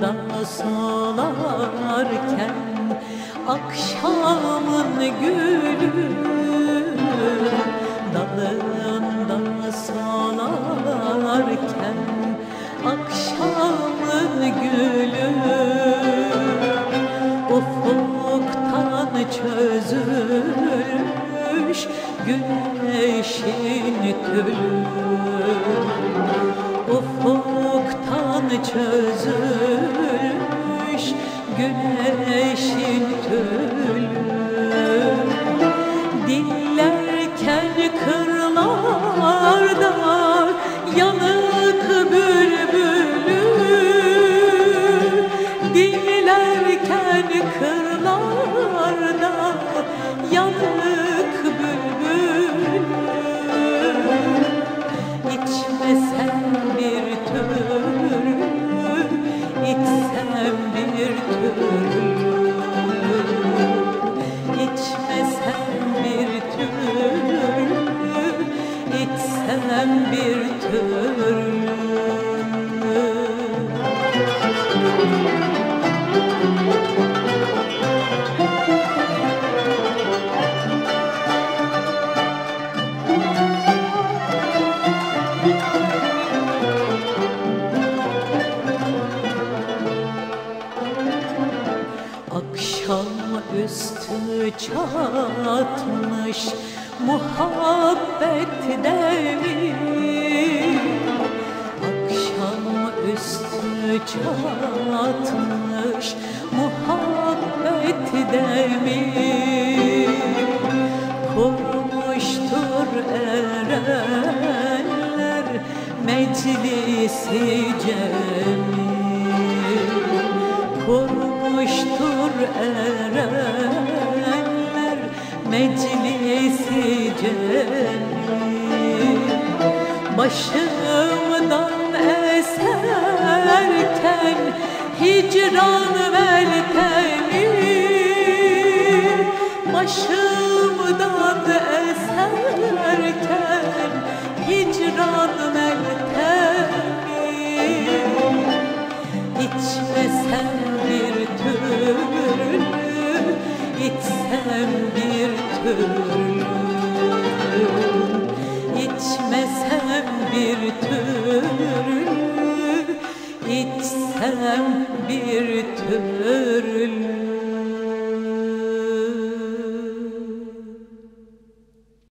Dalında solarken akşamın gülü Dalında solarken akşamın gülü Ufuktan çözülmüş güneşin tülü. Ufuktan çözülmüş güneşin tülü Dinlerken kırlarda yanık bir türlü üstü çatmış muhabbet demi Akşam üstü çatmış muhabbet demi Kurmuştur erenler meclisi cemi erenler meclisi cennet Başımdan eserken hicran meltemi Başımdan eserken hicran meltemi İçmesem bir türlü içsem bir türlü